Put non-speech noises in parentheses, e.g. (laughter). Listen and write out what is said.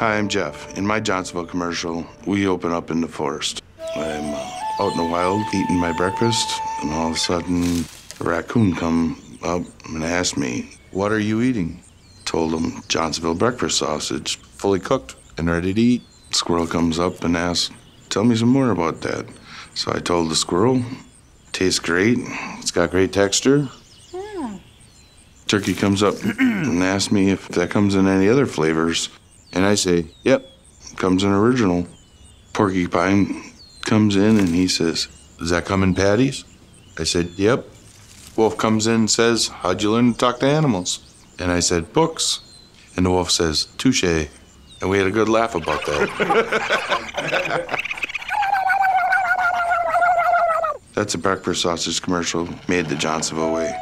Hi, I'm Jeff. In my Johnsonville commercial, we open up in the forest. I'm uh, out in the wild eating my breakfast, and all of a sudden, a raccoon come up and asked me, "What are you eating?" Told him Johnsonville breakfast sausage, fully cooked and ready to eat. Squirrel comes up and asks, "Tell me some more about that." So I told the squirrel, "Tastes great. It's got great texture." Turkey comes up (clears throat) and asks me if that comes in any other flavors. And I say, yep, comes an original. Porcupine comes in and he says, does that come in patties? I said, yep. Wolf comes in and says, how'd you learn to talk to animals? And I said, books. And the wolf says, touche. And we had a good laugh about that. (laughs) That's a breakfast sausage commercial made the Johnsonville way.